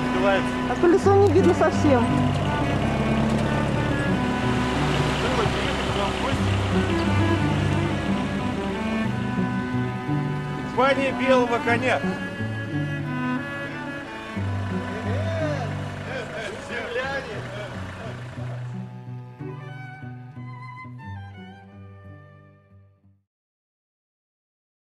Называется. А колесо не видно совсем. Звание белого коня.